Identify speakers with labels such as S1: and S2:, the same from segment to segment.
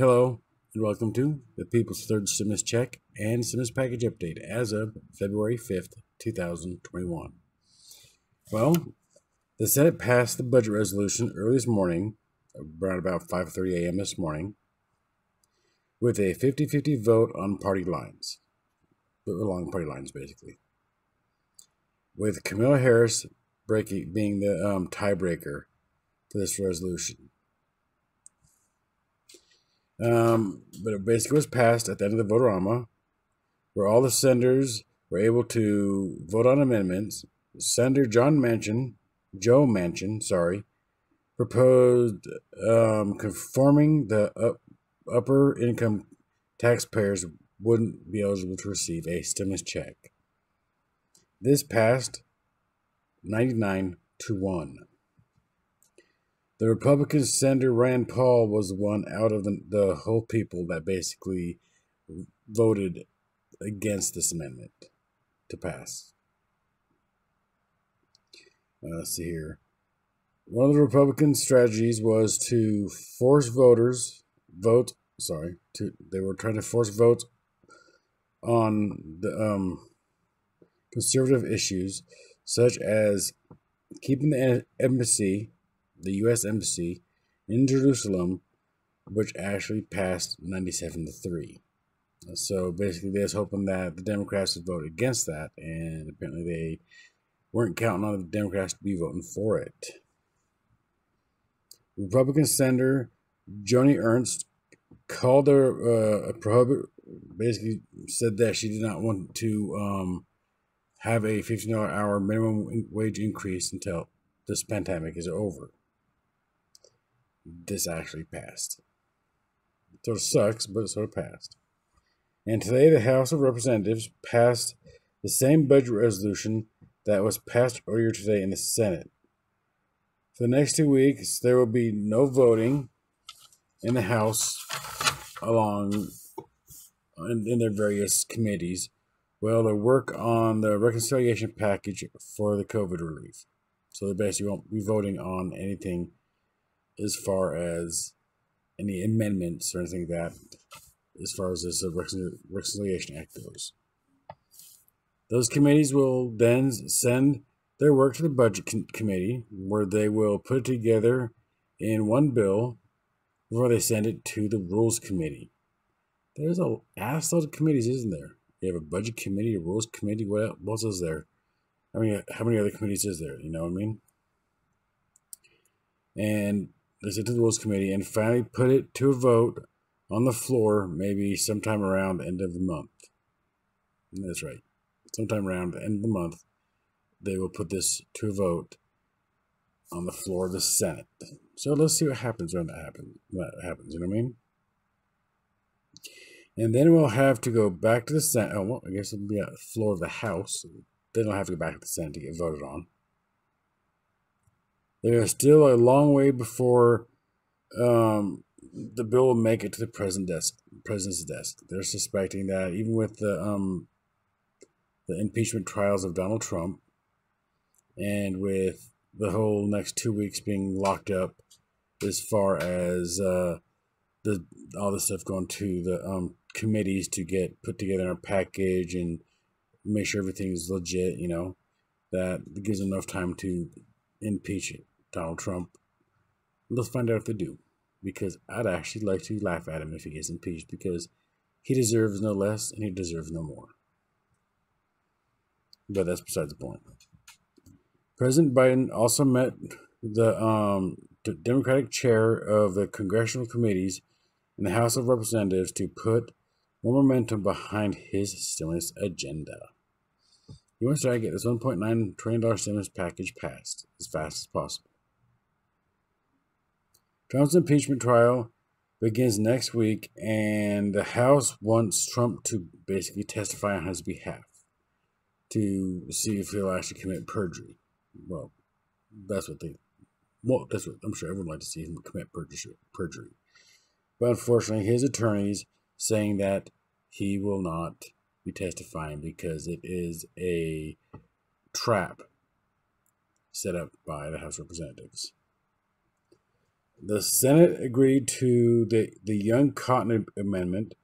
S1: Hello, and welcome to the People's Third Stimulus Check and Stimulus Package Update as of February 5th, 2021. Well, the Senate passed the budget resolution early this morning, around about 5.30 a.m. this morning, with a 50-50 vote on party lines, along party lines, basically. With Kamala Harris breaking, being the um, tiebreaker for this resolution. Um, but it basically was passed at the end of the vote-a-rama, where all the senators were able to vote on amendments. Senator John Manchin, Joe Manchin, sorry, proposed um, conforming the up, upper income taxpayers wouldn't be eligible to receive a stimulus check. This passed 99 to 1. The Republican Senator Rand Paul was the one out of the, the whole people that basically voted against this amendment to pass. Uh, let's see here. One of the Republican strategies was to force voters vote. Sorry, to they were trying to force votes on the um, conservative issues such as keeping the embassy the U.S. Embassy in Jerusalem, which actually passed 97 to 3. So basically, they're hoping that the Democrats would vote against that, and apparently they weren't counting on the Democrats to be voting for it. Republican Senator Joni Ernst called her uh, a prohibit, basically said that she did not want to um, have a $15 hour minimum wage increase until this pandemic is over this actually passed. It sort of sucks, but it sort of passed. And today, the House of Representatives passed the same budget resolution that was passed earlier today in the Senate. For the next two weeks, there will be no voting in the House along in, in their various committees. Well, they work on the reconciliation package for the COVID relief. So they basically won't be voting on anything as far as any amendments or anything like that, as far as this uh, Reconciliation Act goes. Those committees will then send their work to the Budget Committee, where they will put it together in one bill before they send it to the Rules Committee. There's a ass load of committees, isn't there? You have a Budget Committee, a Rules Committee, what else is there? I mean, how many other committees is there? You know what I mean? And they sent to the Rules Committee and finally put it to a vote on the floor maybe sometime around the end of the month. That's right. Sometime around the end of the month, they will put this to a vote on the floor of the Senate. So let's see what happens when that happens. What happens, you know what I mean? And then we'll have to go back to the Senate. Oh, well, I guess it'll be the floor of the House. Then we'll have to go back to the Senate to get voted on. There is still a long way before um, the bill will make it to the president desk, president's desk. They're suspecting that even with the um, the impeachment trials of Donald Trump, and with the whole next two weeks being locked up, as far as uh, the all the stuff going to the um, committees to get put together in a package and make sure everything's legit, you know, that gives enough time to impeach it. Donald Trump. Let's find out if they do. Because I'd actually like to laugh at him if he gets impeached because he deserves no less and he deserves no more. But that's besides the point. President Biden also met the um, Democratic chair of the congressional committees in the House of Representatives to put more momentum behind his stimulus agenda. He wants to try to get this $1.9 trillion stimulus package passed as fast as possible. Trump's impeachment trial begins next week, and the House wants Trump to basically testify on his behalf to see if he'll actually commit perjury. Well, that's what they. Well, that's what I'm sure everyone would like to see him commit perjury. But unfortunately, his attorneys saying that he will not be testifying because it is a trap set up by the House of Representatives. The Senate agreed to the, the Young Cotton Amendment,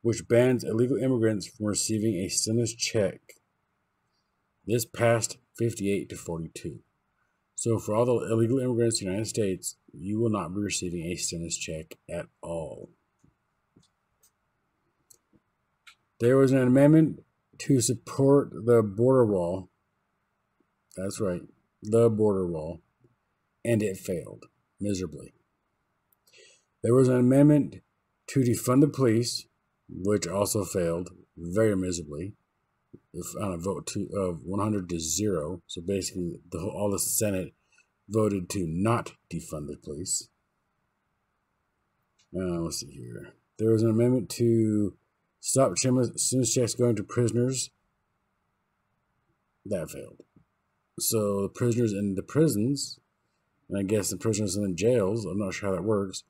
S1: which bans illegal immigrants from receiving a stimulus check. This passed 58 to 42. So, for all the illegal immigrants in the United States, you will not be receiving a stimulus check at all. There was an amendment to support the border wall. That's right, the border wall. And it failed miserably. There was an amendment to defund the police, which also failed very miserably on a vote to, of 100 to 0. So basically, the all the Senate voted to not defund the police. Uh, let's see here. There was an amendment to stop stimulus checks going to prisoners. That failed. So the prisoners in the prisons, and I guess the prisoners in the jails, I'm not sure how that works.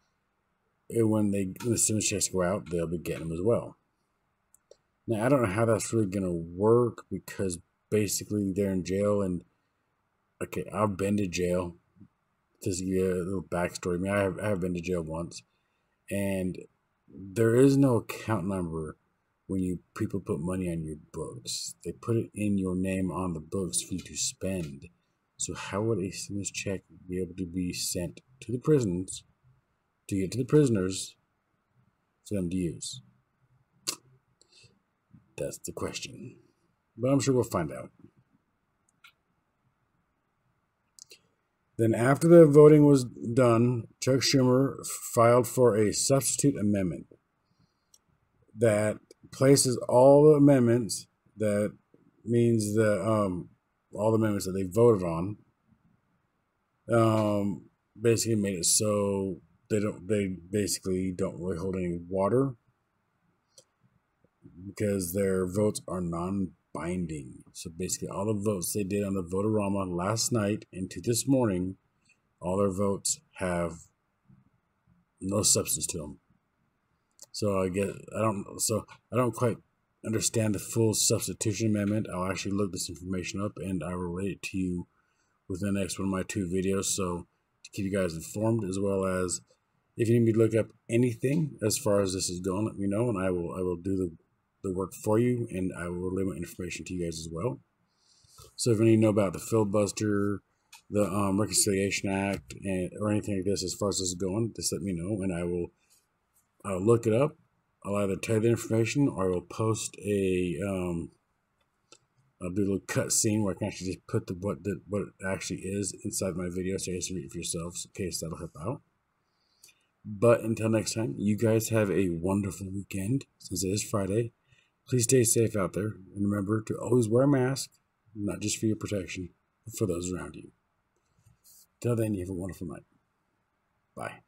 S1: When they when the stimulus checks go out, they'll be getting them as well. Now I don't know how that's really gonna work because basically they're in jail and okay, I've been to jail. Give you a little backstory. I mean, I have, I have been to jail once, and there is no account number when you people put money on your books. They put it in your name on the books for you to spend. So how would a stimulus check be able to be sent to the prisons to get to the prisoners for them to use? That's the question. But I'm sure we'll find out. Then, after the voting was done, Chuck Schumer filed for a substitute amendment that places all the amendments that means that um, all the amendments that they voted on um, basically made it so they don't they basically don't really hold any water because their votes are non-binding. So basically, all the votes they did on the Vote-A-Rama last night into this morning, all their votes have no substance to them. So I get I don't so I don't quite understand the full substitution amendment. I'll actually look this information up and I will relate it to you within the next one of my two videos. So to keep you guys informed as well as if you need me to look up anything as far as this is going, let me know and I will I will do the, the work for you and I will relay my information to you guys as well. So if you need to know about the filibuster, the um, Reconciliation Act, and or anything like this as far as this is going, just let me know and I will I'll look it up. I'll either tell the information or I will post a um, I'll do a little cut scene where I can actually just put the what the what it actually is inside my video so you can read it for yourselves in case that'll help out. But until next time, you guys have a wonderful weekend since it is Friday. Please stay safe out there and remember to always wear a mask, not just for your protection, but for those around you. Till then, you have a wonderful night. Bye.